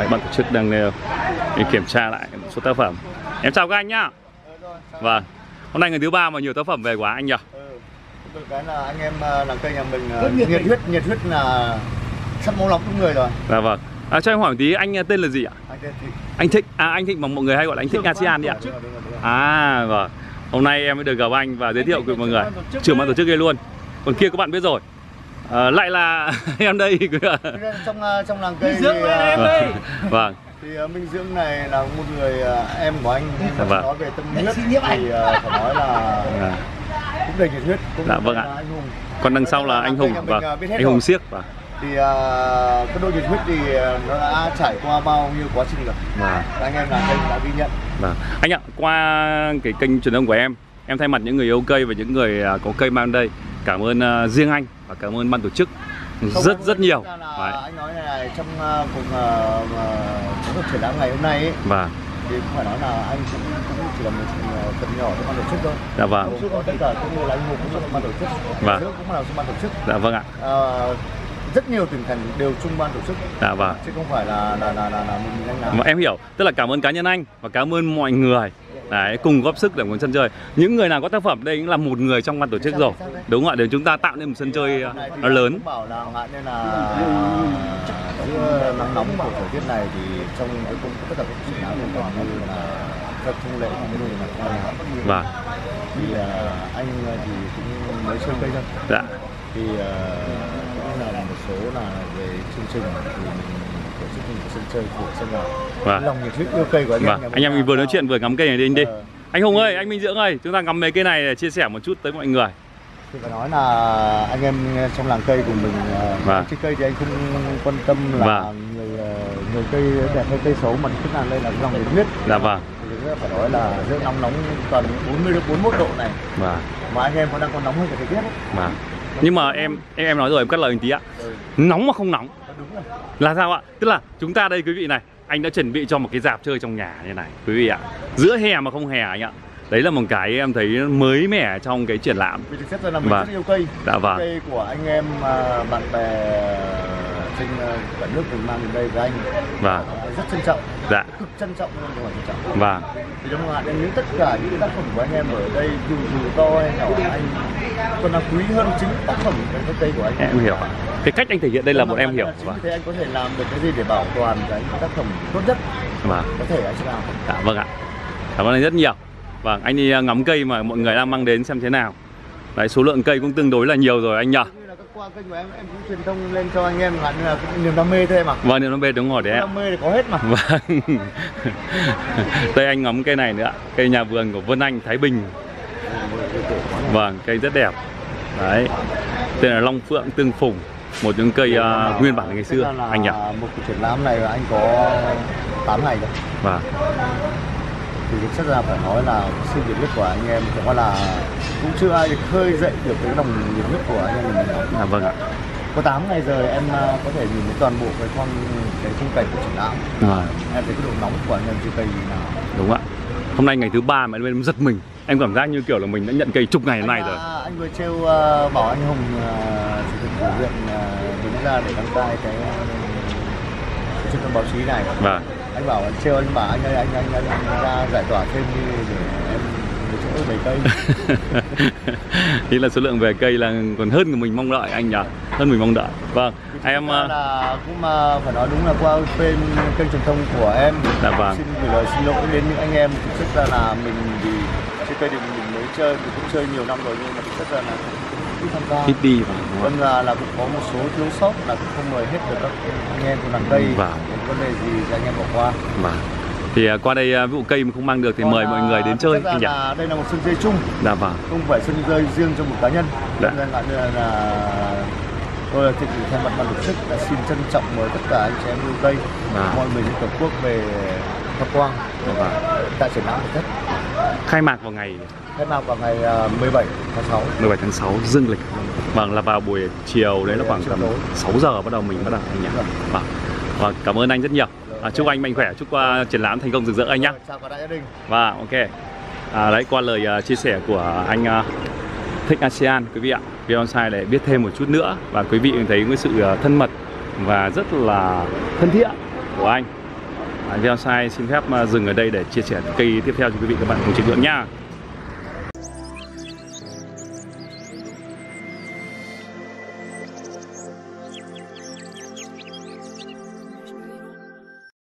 Đấy, ban tổ chức đang ờ, kiểm tra lại một số tác phẩm. Em chào các anh nhá. Vâng. Hôm nay ngày thứ ba mà nhiều tác phẩm về của anh nhỉ? Ừ. Cái là anh em ờ, làm cây nhà mình ờ, nhiệt huyết nhiệt huyết là sắp máu trong người rồi. Dạ vâng. À, cho em hỏi một tí anh tên là gì ạ? Anh thì anh Thịnh. À anh Thịnh mà mọi người hay gọi là anh Thịnh ASEAN đi ạ. à vâng. Hôm nay em mới được gặp anh và giới thiệu với mọi người. trưởng ban tổ chức đây luôn. Còn kia các bạn biết rồi Ờ, lại là em đây. Trong trong làng cây thì, Dưỡng lên em ờ, ơi. vâng. Thì ờ, Minh Dưỡng này là một người ờ, em của anh. Dạ vâng. nói về tâm huyết thì phải nói là à, cũng đầy nhiệt huyết cũng Dạ vâng ạ. là anh hùng. Còn đằng sau là anh Hùng. và hết anh. Hùng Siếc và thì ờ, cái độ nhiệt huyết thì nó đã trải qua bao nhiêu quá trình rồi. Và anh em làng cây đã ghi nhận. Vâng. Anh ạ, qua cái kênh truyền thông của em, em thay mặt những người yêu cây và những người à, có cây mang đây, cảm ơn à, riêng anh và cảm ơn ban tổ chức Không, rất rất nhiều. Đấy. anh nói này, trong uh, cuộc uh, cuộc triển lãm ngày hôm nay ấy, Và thì cũng phải nói là anh cũng, cũng chỉ là một uh, phần nhỏ trong ban tổ chức thôi. dạ vâng, chức tất cả cũng như là anh Hùng cũng trong ban tổ chức, Vâng. Cũng là trong ban tổ chức. dạ vâng ạ, Ờ, rất nhiều tỉnh thành đều chung ban tổ chức dạ vâng. chứ không phải là là là là, là một mình anh nào. Mà em hiểu, tức là cảm ơn cá nhân anh và cảm ơn mọi người Đấy, cùng góp sức để một sân chơi. Những người nào có tác phẩm đây cũng là một người trong ban tổ chức rồi. Đúng không ạ? Để chúng ta tạo nên một sân chơi à, nó lớn. bảo là nên là giữa nắng nóng của thời tiết này thì trong cái công tất cả các lãm liên quan như là các thông lệ như là học Vâng, thì ờ, anh thì cũng mới chơi cây thôi dạ, thì một số là về chương trình thì mình tổ chức một sân chơi của sân nào vâng. lòng nhiệt huyết yêu cây của anh em Vâng, anh em mình vừa nói chuyện vừa ngắm cây này đi anh đi. Ờ, Anh Hùng ơi, anh Minh Dưỡng ơi, chúng ta ngắm mấy cây này để chia sẻ một chút tới mọi người. thì phải nói là anh em trong làng cây của mình ờ, Vâng. chơi cây thì anh không quan tâm là Vâng. người ờ, người cây đẹp hay cây xấu mà tức là đây là lòng nhiệt huyết Dạ vâng, là phải nói là giữa nóng nóng toàn 40 đến 41 độ này vâng, mà anh em còn đang còn nóng hơn cả thời tiết ấy. vâng. Nhưng mà em em em nói rồi em cắt lời một tí ạ. Ừ, Nóng mà không nóng. Là sao ạ? Tức là chúng ta đây quý vị này, anh đã chuẩn bị cho một cái dạp chơi trong nhà như này, quý vị ạ. Giữa hè mà không hè anh ạ. Đấy là một cái em thấy mới mẻ trong cái triển lãm. vì thực chất là mình Vâng. rất yêu cây Dạ vâng. cây của anh em à, bạn bè trên à, cả nước mình mang đến đây với anh Vâng, à, rất trân trọng dạ, cực trân trọng luôn không phải trân trọng vâng, thì trong hạn những tất cả những tác phẩm của anh em ở đây dù dù to hay nhỏ anh còn là quý hơn chính tác phẩm cái cái cây của anh em hiểu ạ. Cái cách anh thể hiện đây là một em hiểu. Vâng, thế anh có thể làm được cái gì để bảo toàn cái tác phẩm tốt nhất vâng, có thể anh sẽ làm dạ, vâng ạ. Cảm ơn anh rất nhiều. Vâng, anh đi ngắm cây mà mọi người đang mang đến xem thế nào. Đấy, số lượng cây cũng tương đối là nhiều rồi anh nhỉ? Qua kênh của em em cũng truyền thông lên cho anh em là như là cũng niềm đam mê thôi mà Vâng, nếu nó về đúng rồi đấy ạ. đam mê thì có hết mà Vâng. Đây anh ngắm cây này nữa, ạ. cây nhà vườn của Vân Anh Thái Bình. Vâng, cây rất đẹp. Đấy. Tên là Long Phượng Tương Phùng, một những cây à, nguyên bản ngày xưa anh nhỉ. một cuộc triển lãm này là anh có 8 ngày rồi Vâng. thì thực chất ra phải nói là sự nhiệt huyết của anh em qua là cũng chưa ai được khơi dậy được cái lòng nhiệt huyết của anh em mình À, vâng ạ. có 8 ngày rồi em à, có thể nhìn thấy toàn bộ cái phong cái khung cảnh của triển lãm Vâng, em thấy cái độ nóng của anh em trên cây như nào đúng ạ. Hôm nay ngày thứ ba mà em giật mình. Em cảm giác như kiểu là mình đã nhận cây chục ngày hôm nay rồi. à, anh vừa trêu à, bảo anh Hùng à, chủ tịch của huyện à, đứng ra để đăng cai cái à, trung tâm báo chí này Vâng. anh bảo anh trêu anh bảo anh ơi anh anh anh, anh ra giải tỏa thêm đi để em bày cây Thì là số lượng về cây là còn hơn của mình mong đợi anh nhỉ. Hơn mình mong đợi. Vâng. Em Thực ra à, là cũng mà phải nói đúng là qua bên kênh truyền thông của em Dạ vâng. xin gửi lời xin lỗi đến những anh em thực chất ra là mình thì trên cây thì mình mới chơi mình cũng chơi nhiều năm rồi nhưng mà thực chất ra là ít tham gia ít đi đúng vâng là, là cũng có một số thiếu sót là cũng không mời hết được các anh em của làng cây Vâng. Vấn đề gì thì anh em bỏ qua Vâng. Thì à, qua đây à, ví dụ cây mà không mang được thì Còn mời là mọi người đến chơi anh nhỉ. là đây là một sân chơi chung Dạ vâng. không phải sân chơi riêng cho một cá nhân Dạ. nên là, là, là tôi là thịnh thay mặt ban tổ chức đã xin trân trọng mời tất cả anh chị em yêu cây Vâng. mọi người trên tổ quốc về tham quan Dạ vâng. tại triển lãm chất Khai mạc vào ngày khai mạc vào ngày à, 17 tháng 6 17 tháng 6 dương lịch. Vâng là vào buổi chiều đấy là khoảng tầm tối. 6 giờ bắt đầu mình bắt đầu anh nhỉ. Vâng. Vâng. Vâng, cảm ơn anh rất nhiều. À, chúc anh mạnh khỏe, chúc qua triển lãm thành công rực rỡ anh nhé. Và ok. À, đấy qua lời à, chia sẻ của anh à, Thích ASEAN quý vị ạ. Sai để biết thêm một chút nữa và quý vị thấy cái sự à, thân mật và rất là thân thiện của anh sai xin phép à, dừng ở đây để chia sẻ cây tiếp theo cho quý vị các bạn cùng chiêm ngưỡng nha